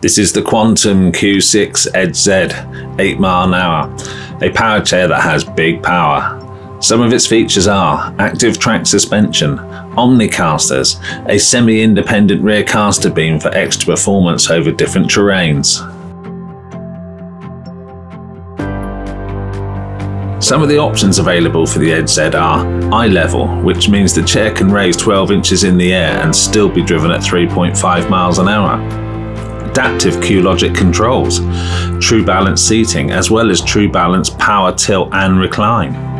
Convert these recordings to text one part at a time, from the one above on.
This is the Quantum Q6 Edge Z 8 mile an hour, a power chair that has big power. Some of its features are Active-Trac suspension, omnicasters, a semi-independent rear caster beam for extra performance over different terrains. Some of the options available for the Edge Z are iLevel, which means the chair can raise 12 inches in the air and still be driven at 3.5 miles an hour adaptive QLogic controls, TRU-Balance seating, as well as TRU-Balance power tilt and recline.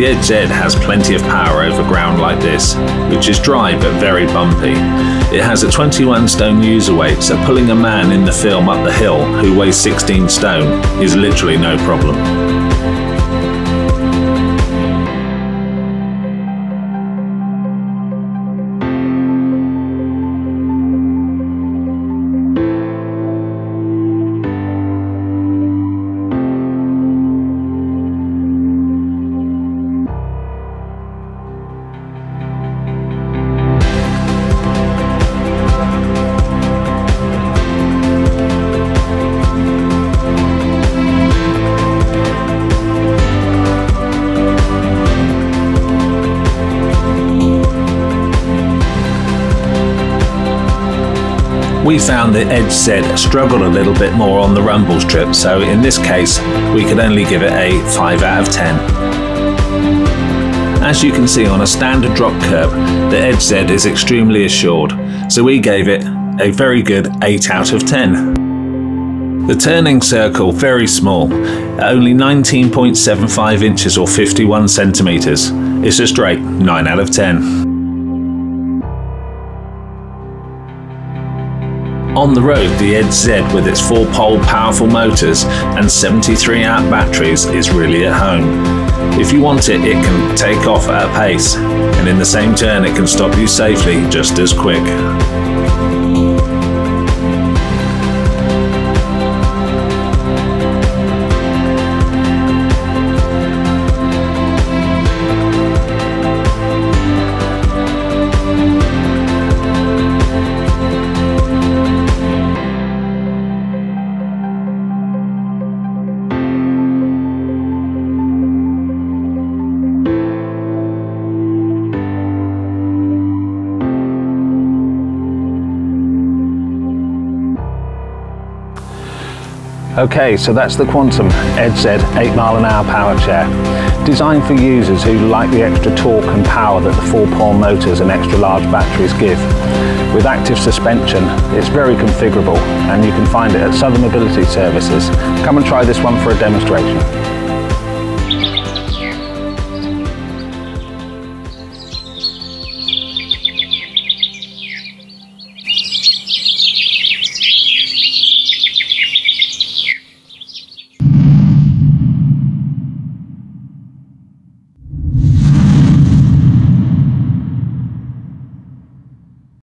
The Edge Z has plenty of power over ground like this, which is dry but very bumpy. It has a 21 stone user weight, so pulling a man in the film up the hill who weighs 16 stone is literally no problem. We found the Edge Z struggled a little bit more on the rumble strip, so in this case we could only give it a 5 out of 10. As you can see on a standard drop curb, the Edge Z is extremely assured, so we gave it a very good 8 out of 10. The turning circle very small, only 19.75 inches or 51 centimeters. It's a straight 9 out of 10. On the road, the Edge Z with its 4-pole powerful motors and 73 amp batteries is really at home. If you want it, it can take off at a pace, and in the same turn it can stop you safely just as quick. Okay, so that's the Quantum Z 8 mile an hour power chair. Designed for users who like the extra torque and power that the 4-pole motors and extra large batteries give. With active suspension, it's very configurable and you can find it at Southern Mobility Services. Come and try this one for a demonstration.